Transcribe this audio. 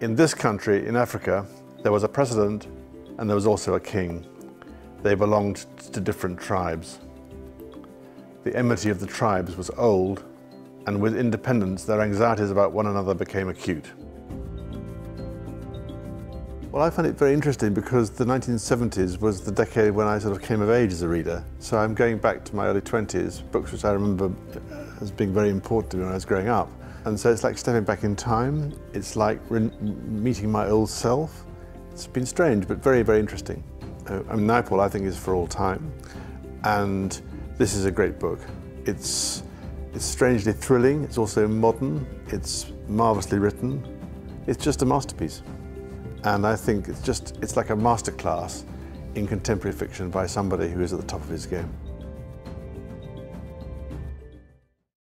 In this country, in Africa, there was a president and there was also a king. They belonged to different tribes. The enmity of the tribes was old, and with independence, their anxieties about one another became acute. Well, I find it very interesting because the 1970s was the decade when I sort of came of age as a reader. So I'm going back to my early 20s, books which I remember as being very important to me when I was growing up. And so it's like stepping back in time. It's like meeting my old self. It's been strange, but very, very interesting. Uh, I mean, Naipaul, I think, is for all time. And this is a great book. It's, it's strangely thrilling. It's also modern. It's marvelously written. It's just a masterpiece. And I think it's just, it's like a masterclass in contemporary fiction by somebody who is at the top of his game.